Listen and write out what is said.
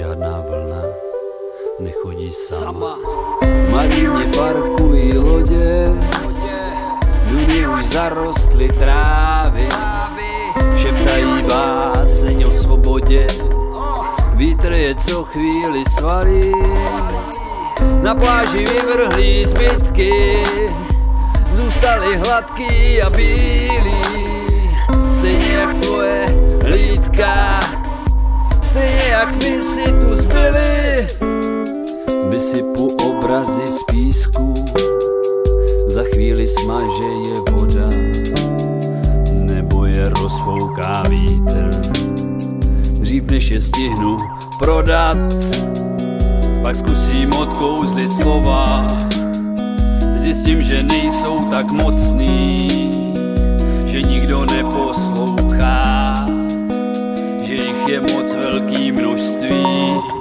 žádná vlna nechodí sama. Maríně parkují lodě, duny už zarostly trávy, šeptají báseň o svobodě, vítr je co chvíli svalí, na pláži vyvrhlí zbytky, zůstaly hladký a bílý, jak my si tu zbyli. Vysypu obrazy z písku, za chvíli smaže je voda, nebo je rozfouká vítr. Dřív než je stihnu prodat, pak zkusím odkouzlit slova, zjistím, že nejsou tak mocný, moc velký množství.